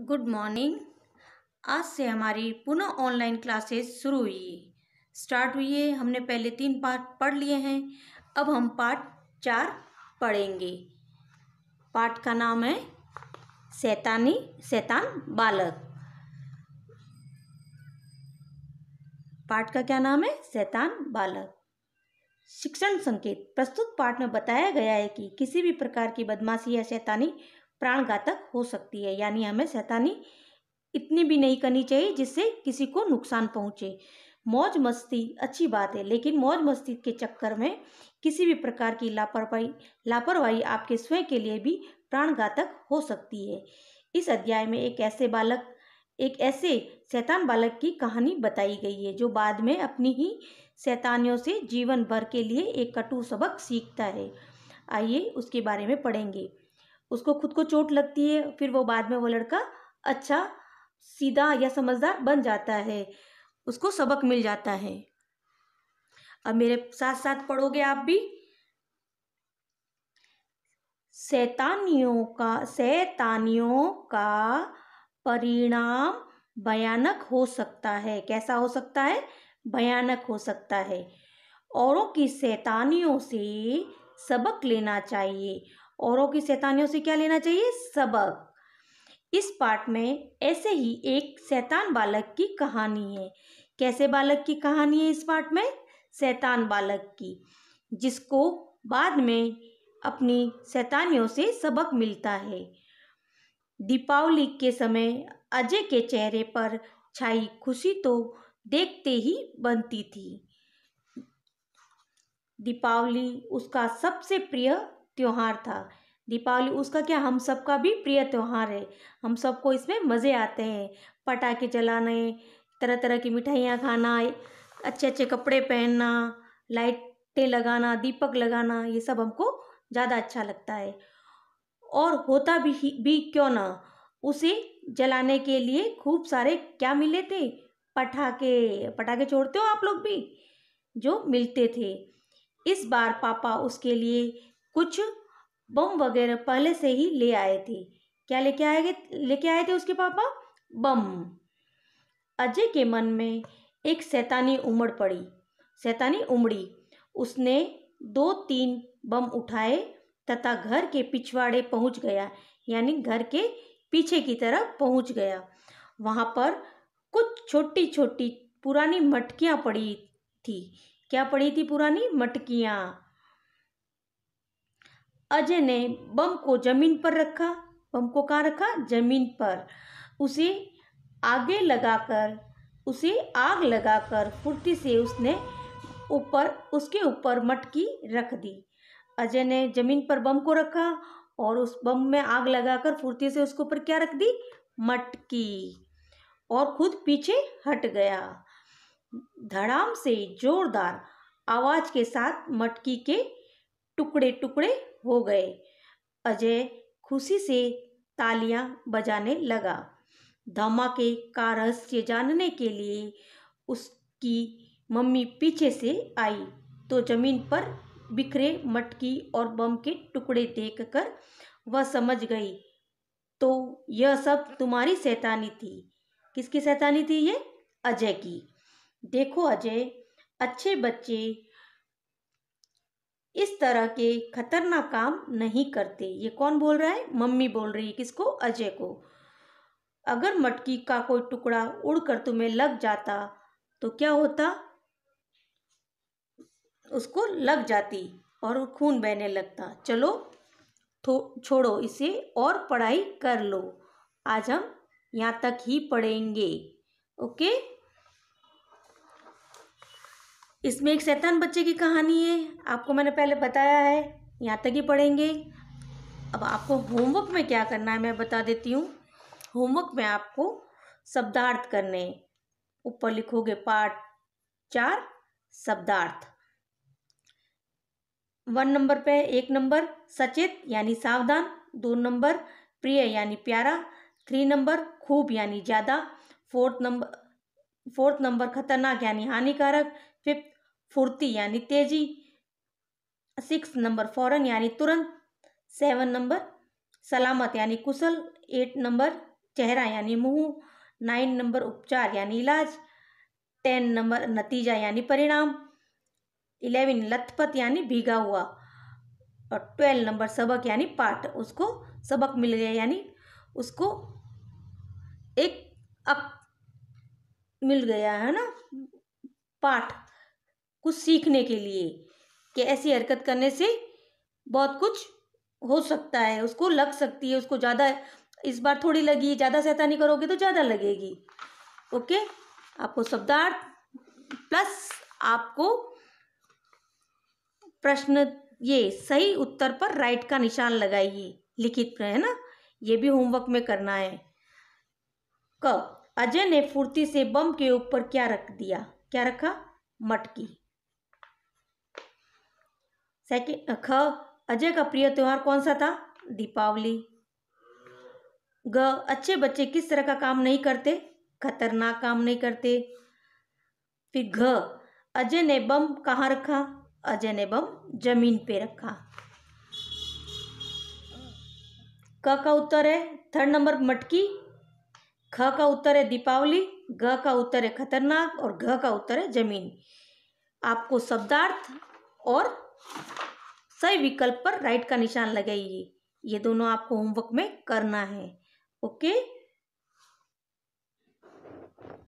Good morning. आज से हमारी पुनः ऑनलाइन क्लासेस शुरू हुई। स्टार्ट हुई है। हमने पहले तीन पार्ट पढ़ लिए हैं। अब हम पार्ट चार पढ़ेंगे। पार्ट का नाम है सैतानी, सैतान बालक। पाठ का क्या नाम है? सैतान बालक। शिक्षण संकेत। प्रस्तुत पाठ में बताया गया है कि किसी भी प्रकार की बदमाशी या शैतानी प्राणघातक हो सकती है। यानी हमें शैतानी इतनी भी नहीं करनी चाहिए जिससे किसी को नुकसान पहुँचे। मौज मस्ती अच्छी बात है, लेकिन मौज मस्ती के चक्कर में किसी भी प्रकार की लापरवाही लापरवाही आपके स्वयं के लिए भी प्राण घातक हो सकती है। इस अध्याय में एक ऐसे बालक, एक ऐसे शैतान बालक की कहानी बताई गई है, जो बाद में अपनी ही शैतानियों से जीवन भर के लिए एक कटु सबक सीखता है। आइए उसके बारे में पढ़ेंगे। उसको खुद को चोट लगती है, फिर वो बाद में वो लड़का अच्छा सीधा या समझदार बन जाता है। उसको सबक मिल जाता है। अब मेरे साथ साथ पढ़ोगे आप भी? सैतानियों का सैतानियों का परिणाम भयानक हो सकता है। कैसा हो सकता है? भयानक हो सकता है। औरों की सैतानियों से सबक लेना चाहिए। औरों की शैतानियों से क्या लेना चाहिए? सबक। इस पाठ में ऐसे ही एक शैतान बालक की कहानी है। कैसे बालक की कहानी है इस पाठ में? शैतान बालक की, जिसको बाद में अपनी शैतानियों से सबक मिलता है। दीपावली के समय अजय के चेहरे पर छाई खुशी तो देखते ही बनती थी। दीपावली उसका सबसे प्रिय त्यौहार था। दीपावली, उसका क्या हम सबका भी प्रिय त्यौहार है। हम सबको इसमें मज़े आते हैं। पटाखे जलाने तरह तरह की मिठाइयाँ खाना अच्छे अच्छे कपड़े पहनना, लाइटें लगाना, दीपक लगाना, ये सब हमको ज़्यादा अच्छा लगता है। और होता भी भी क्यों ना? उसे जलाने के लिए खूब सारे क्या मिले थे पटाखे। पटाखे छोड़ते हो आप लोग भी? जो मिलते थे। इस बार पापा उसके लिए कुछ बम वगैरह पहले से ही ले आए थे। क्या लेके आए गए? लेके आए थे उसके पापा? बम। अजय के मन में एक शैतानी उमड़ पड़ी। शैतानी उमड़ी। उसने दो तीन बम उठाए तथा घर के पिछवाड़े पहुँच गया, यानी घर के पीछे की तरफ़ पहुँच गया। वहाँ पर कुछ छोटी छोटी पुरानी मटकियाँ पड़ी थी। क्या पड़ी थी पुरानी? मटकियाँ। अजय ने बम को ज़मीन पर रखा, बम को कहाँ रखा? ज़मीन पर। उसे आगे लगाकर, उसे आग लगाकर फुर्ती से उसने ऊपर, उसके ऊपर मटकी रख दी। अजय ने ज़मीन पर बम को रखा और उस बम में आग लगाकर फुर्ती से उसके ऊपर क्या रख दी? मटकी। और खुद पीछे हट गया। धड़ाम से जोरदार आवाज़ के साथ मटकी के टुकड़े टुकड़े हो गए। अजय खुशी से तालियाँ बजाने लगा। धमाके का रहस्य जानने के लिए उसकी मम्मी पीछे से आई तो ज़मीन पर बिखरे मटकी और बम के टुकड़े देखकर वह समझ गई तो यह सब तुम्हारी शैतानी थी? किसकी शैतानी थी ये? अजय की। देखो अजय, अच्छे बच्चे इस तरह के खतरनाक काम नहीं करते। ये कौन बोल रहा है? मम्मी बोल रही है किसको? अजय को। अगर मटकी का कोई टुकड़ा उड़कर तुम्हें लग जाता तो क्या होता? उसको लग जाती और खून बहने लगता। चलो छोड़ो इसे और पढ़ाई कर लो। आज हम यहाँ तक ही पढ़ेंगे। ओके? इसमें एक शैतान बच्चे की कहानी है। आपको मैंने पहले बताया है, यहाँ तक ही पढ़ेंगे। अब आपको होमवर्क में क्या करना है मैं बता देती हूँ। होमवर्क में आपको शब्दार्थ करने ऊपर लिखोगे पाठ चार, शब्दार्थ। वन नंबर पे एक नंबर सचेत यानी सावधान, दो नंबर प्रिय यानी प्यारा थ्री नंबर खूब यानी ज़्यादा फोर्थ नंबर फोर्थ नंबर खतरनाक यानी हानिकारक फिफ्थ फुर्ती यानी तेज़ी सिक्स नंबर फ़ौरन यानी तुरंत सेवन नंबर सलामत यानी कुशल एट नंबर चेहरा यानी मुँह नाइन नंबर उपचार यानी इलाज टेन नंबर नतीजा यानी परिणाम इलेवन लथपथ यानी भीगा हुआ, और ट्वेल्व नंबर सबक यानी पाठ, उसको सबक मिल गया यानी उसको एक अप मिल गया, है ना? पाठ। कुछ सीखने के लिए कि ऐसी हरकत करने से बहुत कुछ हो सकता है, उसको लग सकती है, उसको ज़्यादा, इस बार थोड़ी लगी, ज़्यादा शैतानी करोगे तो ज़्यादा लगेगी। ओके? आपको शब्दार्थ प्लस आपको प्रश्न, ये सही उत्तर पर राइट का निशान लगाइए लिखित है ना? ये भी होमवर्क में करना है। क, अजय ने फुर्ती से बम के ऊपर क्या रख दिया? क्या रखा? मटकी। सेकंड ख अजय का प्रिय त्योहार कौन सा था? दीपावली। ग, अच्छे बच्चे किस तरह का काम नहीं करते? खतरनाक काम नहीं करते। फिर घ, अजय ने बम कहाँ रखा? अजय ने बम ज़मीन पे रखा। क का उत्तर है थर्ड नंबर मटकी। ख का उत्तर है दीपावली, ग का उत्तर है खतरनाक और घ का उत्तर है ज़मीन। आपको शब्दार्थ और सही विकल्प पर राइट का निशान लगाइए ये दोनों आपको होमवर्क में करना है। ओके?